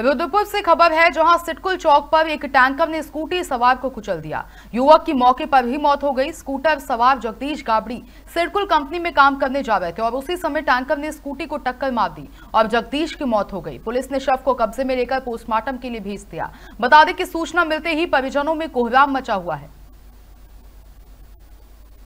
रुद्रपुर से खबर है जहाँ सिटकुल चौक पर एक टैंकर ने स्कूटी सवार को कुचल दिया। युवक की मौके पर ही मौत हो गई। स्कूटर सवार जगदीश गाबड़ी सिटकुल कंपनी में काम करने जा रहे थे और उसी समय टैंकर ने स्कूटी को टक्कर मार दी और जगदीश की मौत हो गई। पुलिस ने शव को कब्जे में लेकर पोस्टमार्टम के लिए भेज दिया। बता दें कि सूचना मिलते ही परिजनों में कोहराम मचा हुआ है।